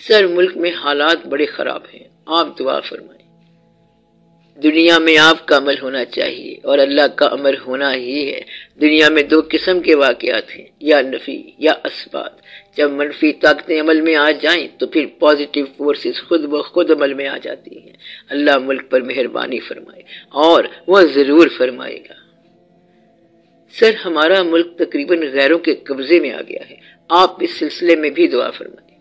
Sir मुल्क में हालात बड़े ख़राब हैं। आप दुआ फरमाएँ। दुनिया में आपका अमल होना चाहिए और अल्लाह का अमल होना ही है। दुनिया में दो किस्म के वाकयात हैं, या नफ़ी, या असबात। जब मनफी ताकतें अमल में आ जाएँ तो फिर पॉजिटिव फोर्सेस खुद ब खुद अमल में आ जाती हैं। अल्लाह मुल्क पर मेहरबानी फरमाए और वह ज़रूर फरमाएगा। सर, हमारा मुल्क तकरीबन गैरों के कब्जे में आ गया है। आप इस सिलसिले में भी दुआ फरमाए।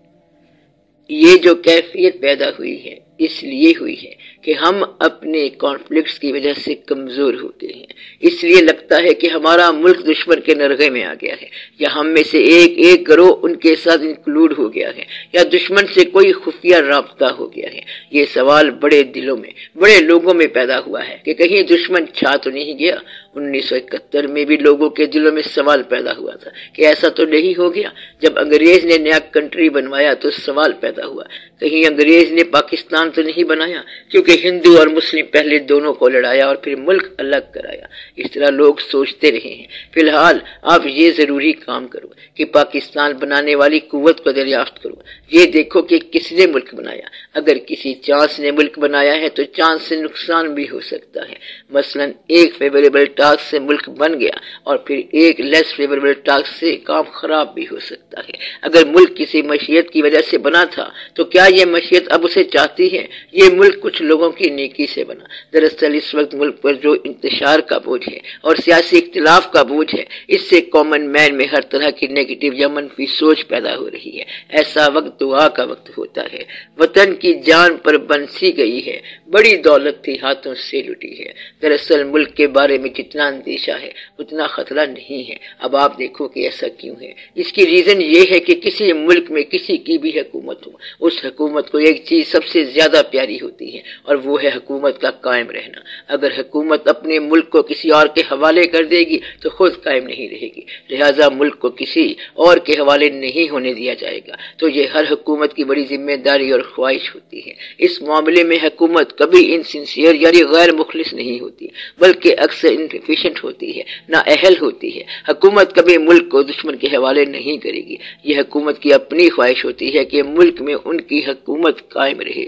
ये जो कैफियत पैदा हुई है इसलिए हुई है कि हम अपने कॉन्फ्लिक्ट्स की वजह से कमज़ोर होते हैं। इसलिए लगता है कि हमारा मुल्क दुश्मन के नरगे में आ गया है, या हम में से एक एक करो उनके साथ इंक्लूड हो गया है, या दुश्मन से कोई खुफिया रबता हो गया है। ये सवाल बड़े दिलों में, बड़े लोगों में पैदा हुआ है कि कहीं दुश्मन छा तो नहीं गया। उन्नीस सौ इकहत्तर में भी लोगों के दिलों में सवाल पैदा हुआ था कि ऐसा तो नहीं हो गया। जब अंग्रेज़ ने नया कंट्री बनवाया तो सवाल पैदा हुआ। कहीं अंग्रेज़ ने पाकिस्तान तो नहीं बनाया, क्योंकि हिंदू और मुस्लिम पहले दोनों को लड़ाया और फिर मुल्क अलग कराया। इस तरह लोग सोचते रहे हैं। फ़िलहाल आप ये ज़रूरी काम करो कि पाकिस्तान बनाने वाली कुत को दरियाफ्त करो। ये देखो कि किसने मुल्क बनाया। अगर किसी चांस ने मुल्क बनाया है तो चांस से नुकसान भी हो सकता है। मसलन, एक फेवरेबल टास्क से मुल्क बन गया और फिर एक लेस फेवरेबल टास्क से काम खराब भी हो सकता है। अगर मुल्क किसी मशीयत की वजह से बना था तो क्या ये मशीयत अब उसे चाहती ये मुल्क कुछ लोगों की नेकी से बना। दरअसल इस वक्त मुल्क पर जो इंतज़ार का बोझ है और सियासी इख्तलाफ का बोझ है, इससे कॉमन मैन में हर तरह की नेगेटिव या मनफी सोच पैदा हो रही है। ऐसा वक्त दुआ का वक्त होता है। वतन की जान पर बंसी गई है। बड़ी दौलत थी हाथों से लुटी है। दरअसल मुल्क के बारे में जितना अंदेशा है, उतना खतरा नहीं है। अब आप देखो कि ऐसा क्यों है। इसकी रीजन ये है कि किसी मुल्क में किसी की भी हुकूमत हो। उस हुकूमत को एक चीज़ सबसे ज़्यादा प्यारी होती है, और वो है हुकूमत का कायम रहना। अगर हुकूमत अपने मुल्क को किसी और के हवाले कर देगी तो खुद कायम नहीं रहेगी। लिहाजा मुल्क को किसी और के हवाले नहीं होने दिया जाएगा। तो ये हर हुकूमत की बड़ी ज़िम्मेदारी और ख्वाहिश होती है। इस मामले में हुकूमत कभी इनसिंसियर यानी गैर मुखलिस नहीं होती, बल्कि अक्सर इनफिशेंट होती है ना अहल होती है। हुकूमत कभी मुल्क को दुश्मन के हवाले नहीं करेगी। यह हुकूमत की अपनी ख्वाहिश होती है कि मुल्क में उनकी हुकूमत कायम रहे।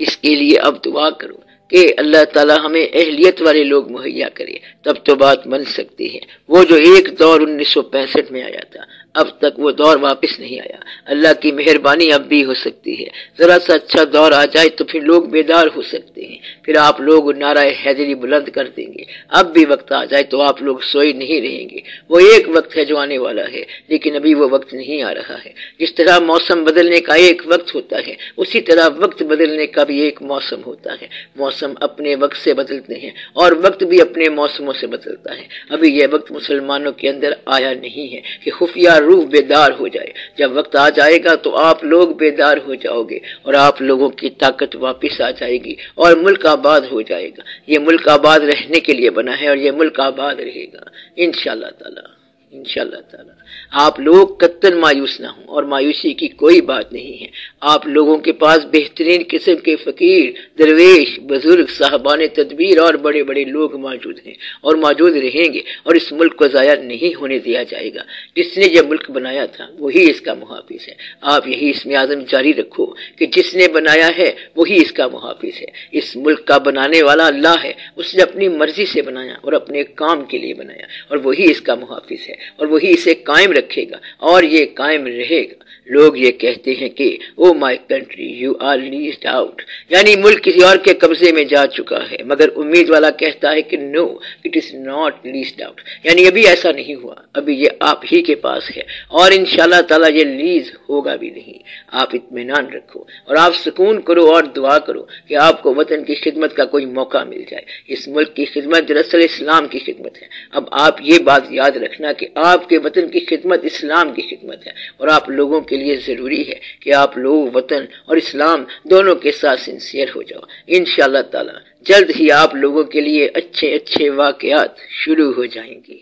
इसके लिए अब दुआ करो कि अल्लाह ताला हमें अहलियत वाले लोग मुहैया करे, तब तो बात बन सकती है। वो जो एक दौर उन्नीस सौ पैंसठ में आया था अब तक वो दौर वापस नहीं आया। अल्लाह की मेहरबानी अब भी हो सकती है। जरा सा अच्छा दौर आ जाए तो फिर लोग बेदार हो सकते हैं। फिर आप लोग नारा हैदरी बुलंद कर देंगे। अब भी वक्त आ जाए तो आप लोग सोए नहीं रहेंगे। वो एक वक्त है जो आने वाला है, लेकिन अभी वो वक्त नहीं आ रहा है। जिस तरह मौसम बदलने का एक वक्त होता है, उसी तरह वक्त बदलने का भी एक मौसम होता है। मौसम अपने वक्त से बदलते हैं और वक्त भी अपने मौसमों से बदलता है। अभी यह वक्त मुसलमानों के अंदर आया नहीं है कि खुफिया रूह बेदार हो जाए। जब वक्त आ जाएगा तो आप लोग बेदार हो जाओगे और आप लोगों की ताकत वापस आ जाएगी और मुल्क आबाद हो जाएगा। ये मुल्क आबाद रहने के लिए बना है और ये मुल्क आबाद रहेगा। इन ताला। ताला। आप लोग कत्तन मायूस ना हो और मायूसी की कोई बात नहीं है। आप लोगों के पास बेहतरीन किस्म के फकीर, दरवेश, बुज़ुर्ग, साहबान, तदबीर और बड़े बड़े लोग मौजूद हैं और मौजूद रहेंगे और इस मुल्क को ज़ाया नहीं होने दिया जाएगा। जिसने यह मुल्क बनाया था, वही इसका मुहाफिज है। आप यही इसमें आज़म जारी रखो कि जिसने बनाया है, वही इसका मुहाफिज है। इस मुल्क का बनाने वाला अल्लाह है। उसने अपनी मर्ज़ी से बनाया और अपने काम के लिए बनाया और वही इसका मुहाफिज है। और वही इसे कायम रखेगा और ये कायम रहेगा। लोग ये कहते हैं कि ओ my country you are least out यानी मुल्क किसी और के कब्जे में जा चुका है, मगर उम्मीद वाला कहता है कि no it is not least out यानी अभी ऐसा नहीं हुआ, अभी ये आप ही के पास है, और इन ताला ये लीज होगा भी नहीं। आप इतमान रखो, और आप सुकून करो और दुआ करो कि आपको वतन की खिदमत का कोई मौका मिल जाए। इस मुल्क की खिदमत दरअसल इस्लाम की खिदमत है। अब आप ये बात याद रखना कि आपके वतन की खिदमत इस्लाम की खिदमत है, और आप लोगों के लिए ज़रूरी है कि आप लोग, वतन और इस्लाम दोनों के साथ सिंसियर हो जाओ। इन ताला, जल्द ही आप लोगों के लिए अच्छे अच्छे वाकयात शुरू हो जाएँगे।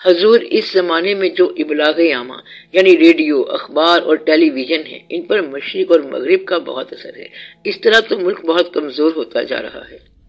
हजूर, इस जमाने में जो इबलाग आमा यानी रेडियो, अखबार और टेलीविज़न है, इन पर मशरक और मगरब का बहुत असर है। इस तरह तो मुल्क बहुत कमज़ोर होता जा रहा है।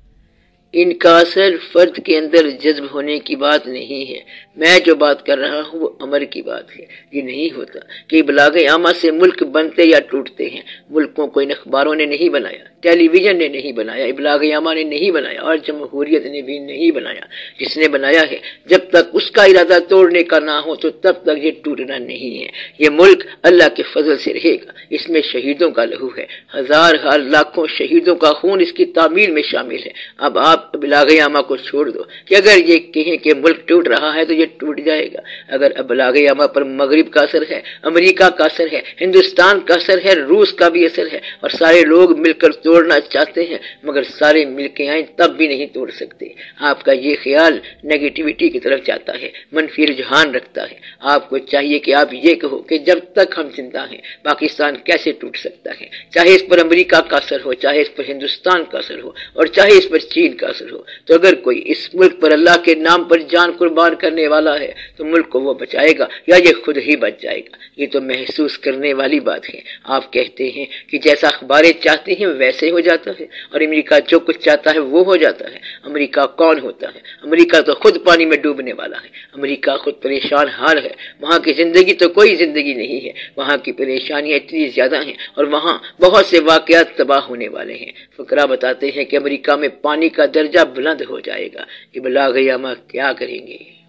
इनका असर फर्द के अंदर जज्ब होने की बात नहीं है। मैं जो बात कर रहा हूँ, वो अमर की बात है। ये नहीं होता कि बलाग आमा से मुल्क बनते या टूटते हैं। मुल्कों को इन अखबारों ने नहीं बनाया, टेलीविज़न ने नहीं बनाया, इबलाग यामा ने नहीं बनाया, और जमहूरियत ने भी नहीं बनाया। जिसने बनाया है, जब तक उसका इरादा तोड़ने का ना हो तो तब तक ये टूटना नहीं है। ये मुल्क अल्लाह के फजल से रहेगा। इसमें शहीदों का लहू है। हज़ार हर लाखों शहीदों का खून इसकी तामीर में शामिल है। अब आप इबलाग यामा को छोड़ दो। कि अगर ये कहें कि मुल्क टूट रहा है तो ये टूट जाएगा। अगर अबलाग यामा पर मगरब का असर है, अमरीका का असर है, हिंदुस्तान का असर है, रूस का भी असर है, और सारे लोग मिलकर तोड़ना चाहते हैं, मगर सारे मिलके आए, तब भी नहीं तोड़ सकते। आपका ये ख्याल नेगेटिविटी की तरफ़ जाता है, मनफी रुझान रखता है। आपको चाहिए कि आप ये कहो कि जब तक हम ज़िंदा हैं, पाकिस्तान कैसे टूट सकता है? चाहे इस पर अमरीका का असर हो, चाहे इस पर हिंदुस्तान का असर हो, और चाहे इस पर चीन का असर हो। तो अगर कोई इस मुल्क पर अल्लाह के नाम पर जान कुर्बान करने वाला है तो मुल्क को वो बचाएगा या ये खुद ही बच जाएगा? ये तो महसूस करने वाली बात है। आप कहते हैं कि जैसा अखबारें चाहती हैं, वैसे हो जाता है। और अमेरिका जो कुछ चाहता है, वो हो जाता है। अमेरिका कौन होता है? अमेरिका तो खुद पानी में डूबने वाला है। अमेरिका खुद परेशान हाल है। वहाँ की ज़िंदगी तो कोई ज़िंदगी नहीं है। वहाँ की परेशानियाँ इतनी ज़्यादा हैं और वहाँ बहुत से वाकयात तबाह होने वाले हैं। फकरा बताते हैं कि अमेरिका में पानी का दर्जा बुलंद हो जाएगा। कि बला गया गयामा क्या करेंगे?